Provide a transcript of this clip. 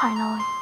Finally.